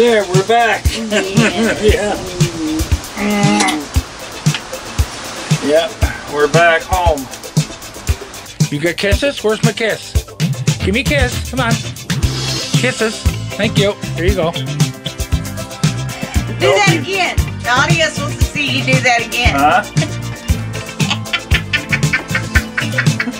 There, we're back. Mm-hmm. yeah. Mm. Yep, we're back home. You got kisses? Where's my kiss? Give me a kiss. Come on. Kisses. Thank you. Here you go. Do that again. The audience wants to see you do that again. Huh?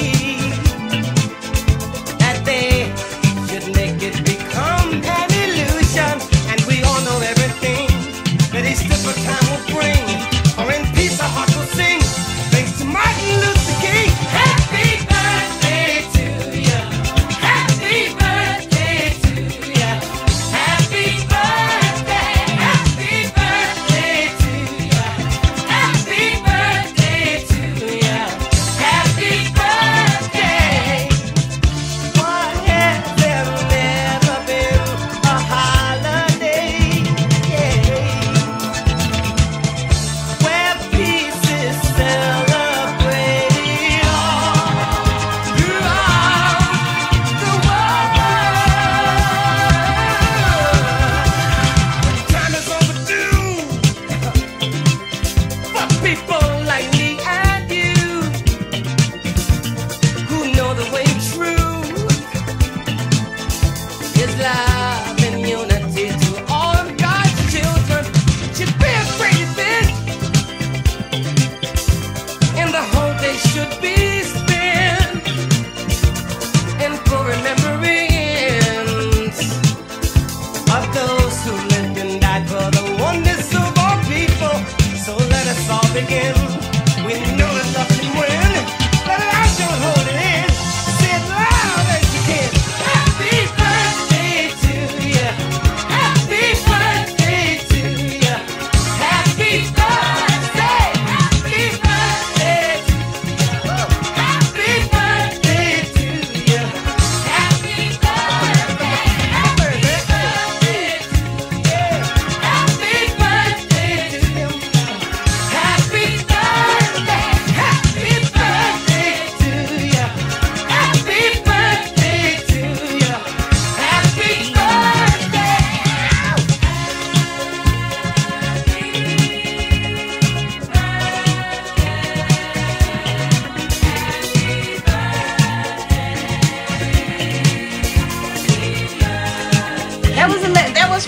again.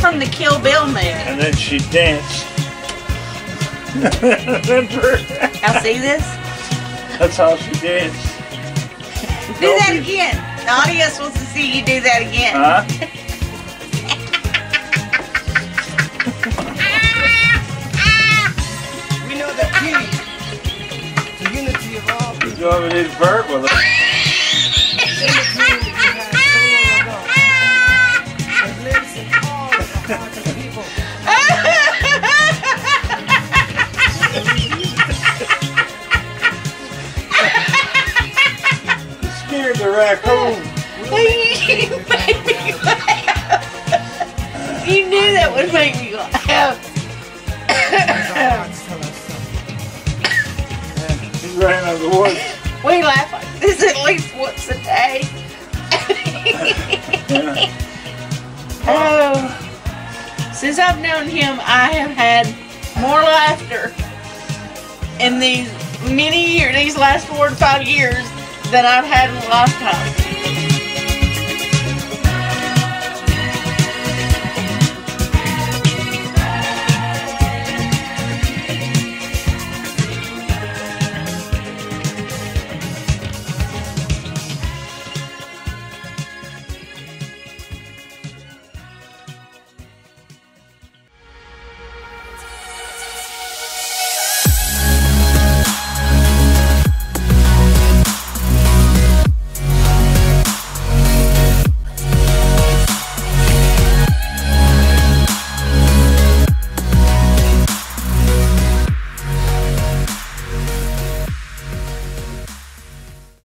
from the Kill Bill movie. And then she danced. I'll see this? That's how she danced. Do Don't that be... again. The audience wants to see you do that again. Huh? we know the key. the unity of all people. You go over this bird with it. raccoon. you made me laugh. You knew that would make me laugh. he ran out of the woods. We laugh like this at least once a day. oh, since I've known him, I have had more laughter in these many years, these last four to five years than I've had in a lifetime.